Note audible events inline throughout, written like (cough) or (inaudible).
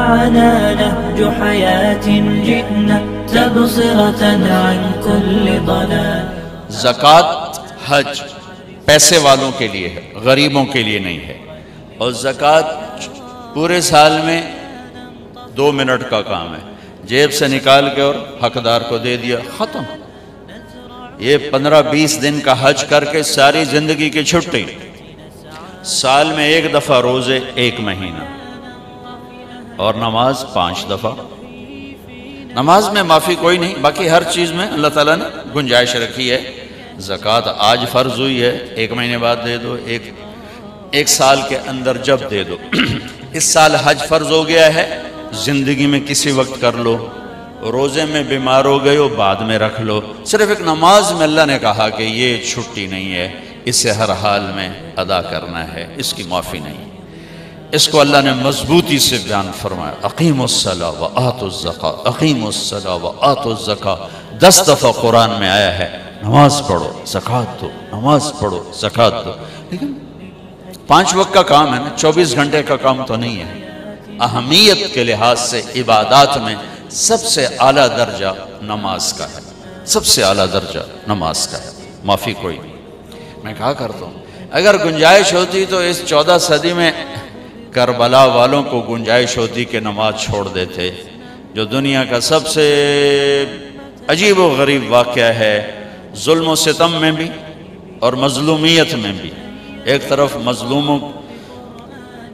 معنا نهج حياة جئنا تبصرة عن كل ضلال. زکوٰۃ حج پیسے والوں کے لیے ہے، غریبوں کے لیے نہیں ہے۔ اور زکوٰۃ پورے سال میں دو منٹ کا کام ہے۔ جیب سے نکال کے اور حقدار کو دے دیا، ختم۔ یہ پندرہ بیس دن کا حج کر کے ساری زندگی کی چھٹی۔ سال میں ایک دفعہ روزے، ایک مہینہ۔ اور نماز پانچ دفعہ۔ نماز میں معافی کوئی نہیں، باقی ہر چیز میں اللہ تعالیٰ نے گنجائش رکھی ہے۔ زکوٰۃ آج فرض ہوئی ہے، ایک مہینے بعد دے دو، ایک ایک سال کے اندر جب دے دو۔ (clears throat) اس سال حج فرض ہو گیا ہے، زندگی میں کسی وقت کر لو۔ روزے میں بیمار ہو گئے ہو، بعد میں رکھ لو۔ صرف ایک نماز میں اللہ نے کہا کہ یہ چھٹی نہیں ہے، اسے ہر حال میں ادا کرنا ہے، اس کی معافی نہیں۔ اس کو اللہ نے مضبوطی سے بیان فرمایا. عقیم الصلاح و آت الزکا عقیم الصلاح و آت الزکا دس دفعہ قرآن میں آیا ہے، نماز پڑھو، زکوٰۃ دو، نماز پڑھو، زکوٰۃ دو. لیکن پانچ وقت کا کام ہے نا، چوبیس گھنٹے کا کام تو نہیں ہے. اہمیت کے لحاظ سے عبادات میں سب سے اعلیٰ درجہ نماز کا ہے. سب سے اعلیٰ درجہ نماز کا ہے. معافی کوئی نہیں. میں کہا کرتا ہوں، اگر گنجائش ہوتی تو اس چودہ صدی میں کربلا والوں کو گنجائش ہوتی کہ نماز چھوڑ دیتے۔ جو دنیا کا سب سے عجیب و غریب واقعہ ہے، ظلم و ستم میں بھی اور مظلومیت میں بھی۔ ایک طرف مظلوموں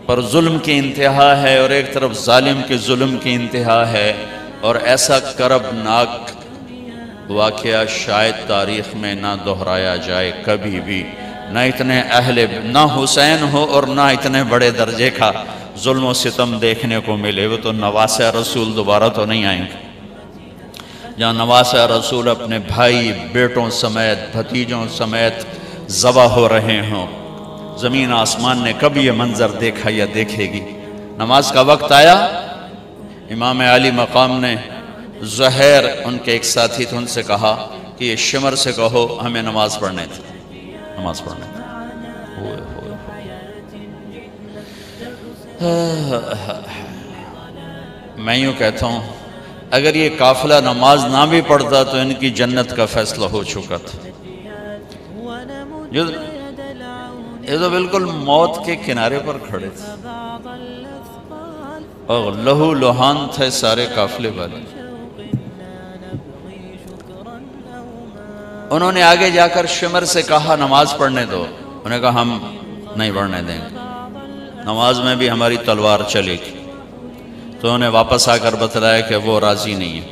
پر ظلم کی انتہا ہے اور ایک طرف ظالم کے ظلم کی انتہا ہے۔ اور ایسا کرب ناک واقعہ شاید تاریخ میں نہ دہرایا جائے کبھی بھی۔ نہ اتنے اہل نہ حسین ہو اور نہ اتنے بڑے درجے کا ظلم و ستم دیکھنے کو ملے۔ وہ تو نواسہ رسول دوبارہ تو نہیں آئیں۔ گے جہاں نواسہ رسول اپنے بھائی، بیٹوں سمیت، بھتیجوں سمیت ذبح ہو رہے ہوں۔ زمین آسمان نے کب یہ منظر دیکھا یا دیکھے گی؟ نماز کا وقت آیا۔ امام علی مقام نے زہر ان کے ایک ساتھی تھے، ان سے کہا کہ یہ شمر سے کہو ہمیں نماز پڑھنے تھے۔ نماز پڑھنے ہوئے ہوئے میں یوں کہتا ہوں، اگر یہ قافلہ نماز نہ بھی پڑھتا تو ان کی جنت کا فیصلہ ہو چکا تھا۔ یہ تو بالکل موت کے کنارے پر کھڑے تھے۔ اور لہو لوہان تھے سارے قافلے والے۔ انہوں نے آگے جا کر شمر سے کہا، نماز پڑھنے دو۔ انہوں نے کہا، ہم نہیں پڑھنے دیں گے۔ نماز میں بھی ہماری تلوار چلے گی تو انہوں نے واپس آ کر بتلایا کہ وہ راضی نہیں ہے۔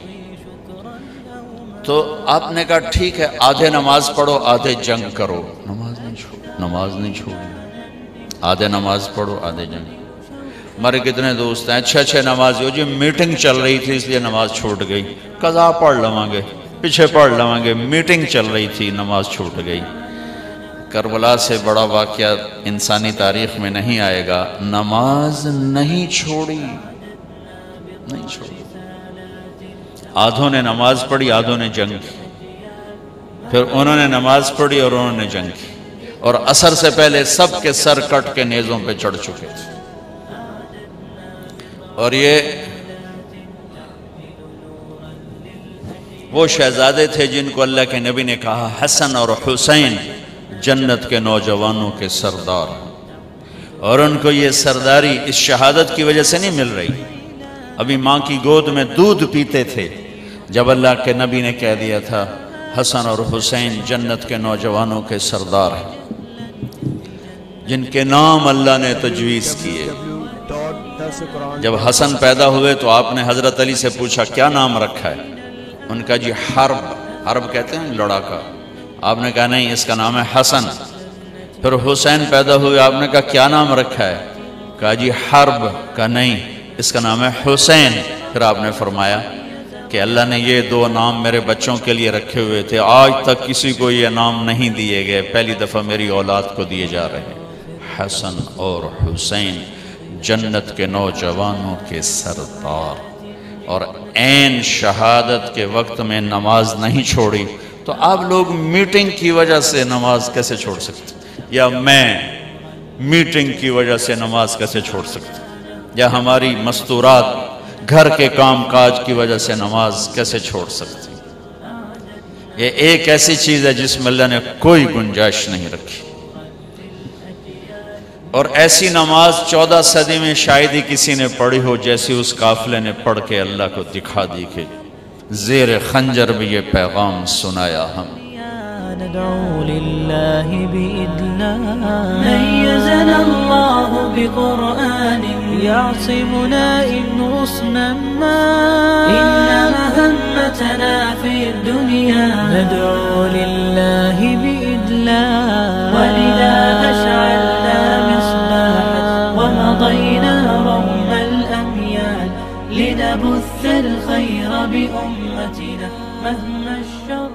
تو آپ نے کہا، ٹھیک ہے، آدھے نماز پڑھو، آدھے جنگ کرو۔ نماز نہیں چھوڑ، نماز نہیں چھوڑی آدھے نماز پڑھو، آدھے جنگ۔ ہمارے کتنے دوست ہیں اچھے اچھے نماز ہو جی میٹنگ چل رہی تھی، اس لیے نماز چھوٹ گئی۔ قضا پڑھ لواں گے۔ پیچھے پڑھ لواں گے۔ میٹنگ چل رہی تھی، نماز چھوٹ گئی۔ کربلا سے بڑا واقعہ انسانی تاریخ میں نہیں آئے گا۔ نماز نہیں چھوڑی۔ نہیں چھوڑی۔ آدھوں نے نماز پڑھی، آدھوں نے جنگ کی۔ پھر انہوں نے نماز پڑھی اور انہوں نے جنگ کی۔ اور اثر سے پہلے سب کے سر کٹ کے نیزوں پہ چڑھ چکے تھے۔ اور یہ وہ شہزادے تھے جن کو اللہ کے نبی نے کہا، حسن اور حسین جنت کے نوجوانوں کے سردار اور ان کو یہ سرداری اس شہادت کی وجہ سے نہیں مل رہی۔ ابھی ماں کی گود میں دودھ پیتے تھے۔ جب اللہ کے نبی نے کہہ دیا تھا، حسن اور حسین جنت کے نوجوانوں کے سردار ہیں۔ جن کے نام اللہ نے تجویز کیے۔ جب حسن پیدا ہوئے تو آپ نے حضرت علی سے پوچھا، کیا نام رکھا ہے؟ ان کا جی حرب حرب کہتے ہیں لڑاکا۔ آپ نے کہا نہیں، اس کا نام ہے حسن۔ پھر حسین پیدا ہوئے، آپ نے کہا کیا نام رکھا ہے؟ کہا جی حرب کا نہیں، اس کا نام ہے حسین۔ پھر آپ نے فرمایا کہ اللہ نے یہ دو نام میرے بچوں کے لیے رکھے ہوئے تھے، آج تک کسی کو یہ نام نہیں دیے گئے۔ پہلی دفعہ میری اولاد کو دیے جا رہے ہیں۔ حسن اور حسین جنت کے نوجوانوں کے سردار۔ اور عین شہادت کے وقت میں نماز نہیں چھوڑی، تو آپ لوگ میٹنگ کی وجہ سے نماز کیسے چھوڑ سکتے؟ یا میں میٹنگ کی وجہ سے نماز کیسے چھوڑ سکتا؟ یا ہماری مستورات گھر کے کام کاج کی وجہ سے نماز کیسے چھوڑ سکتی یہ ایک ایسی چیز ہے جس میں اللہ نے کوئی گنجائش نہیں رکھی۔ اور ایسی نماز چودہ صدی میں شاید ہی کسی نے پڑھی ہو جیسی اس قافلے نے پڑھ کے اللہ کو دکھا دی کہ زیر خنجر بھی یہ پیغام سنایا ہم۔ ندعو لله بإدلال نبث الخير بأمتنا مهما الشر.